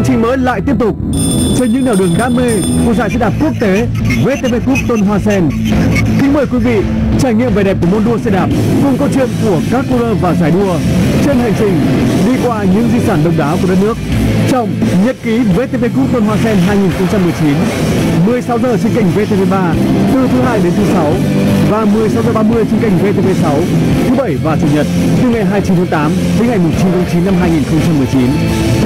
hành trình mới lại tiếp tục. Trên những nẻo đường đam mê của giải xe đạp quốc tế VTV Cup Tôn Hoa Sen. Kính mời quý vị trải nghiệm vẻ đẹp của môn đua xe đạp cùng câu chuyện của các cô và giải đua trên hành trình đi qua những di sản độc đáo của đất nước. Trong nhật ký VTV Cup Tôn Hoa Sen 2019 16 giờ trên kênh VTV3 từ thứ hai đến thứ sáu, và 16 giờ 30 trên kênh VTV6 thứ bảy và chủ nhật, từ ngày 29 tháng 8 đến ngày 9 tháng 9 năm 2019